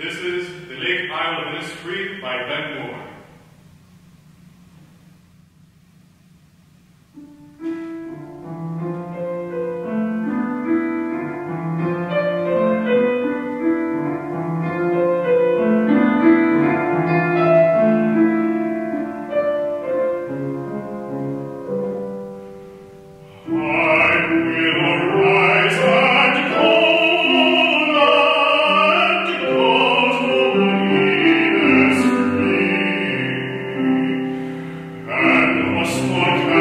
This is The Lake Isle of Innisfree by Ben Moore. my